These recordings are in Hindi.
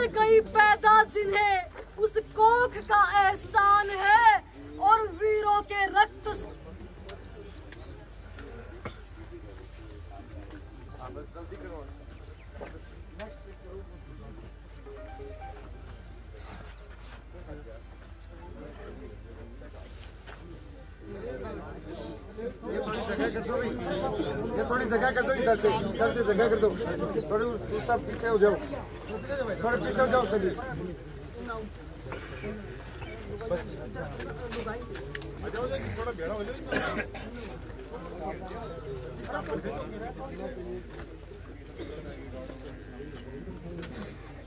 कर गई पैदा जिन्हें उस कोख का एहसान है और वीरों के रक्त से ये कर दो भाई। ये थोड़ी जगह कर दो इधर से इधर से जगह कर दो। थोड़ी उस सब पीछे हो जाओ। थोड़े पीछे हो जाओ सभी। थोड़ा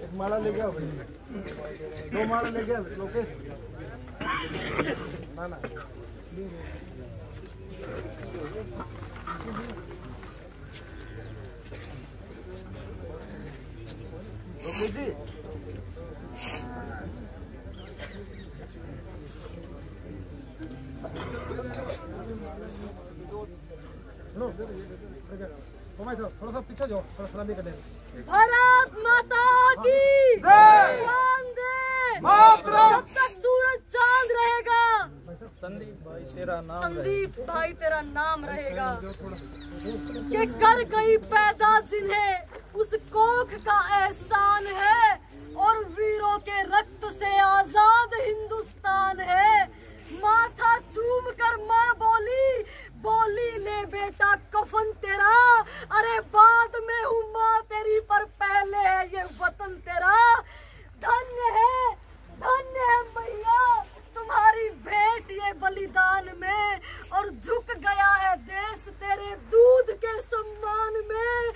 एक माला ले गया भाई। दो माला ले गया, लोकेश। ना ना। लो थोड़ा सा थोड़ा सा पीछे जाओ थोड़ा सलामी कर भारत माता की जय! वंदे मातरम! जब तक सूरज चाँद रहेगा संदीप भाई तेरा नाम संदीप भाई तेरा नाम रहेगा कि कर गई पैदा जिन्हें उस कोख का एहसान अरे बाद में हूँ माँ तेरी पर पहले है ये वतन तेरा। धन्य है धन्य है मैया, तुम्हारी भेंट ये बलिदान में और झुक गया है देश तेरे दूध के सम्मान में।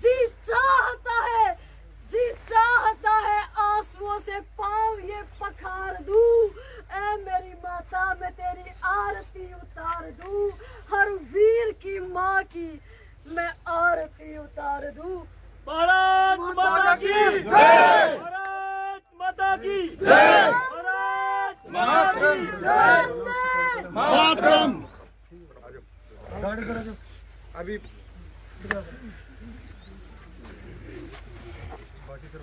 जी चाहता है, जी चाहता है आंसुओं से पाँव ये पखार दू। ए मेरी माता, मैं तेरी आरती उतार दू। हर वीर की माँ की मैं आरती उतार दू। भारत माता की भारत माता की भारत मातरम मातरम। गाड़ी करो जो अभी बाकी सर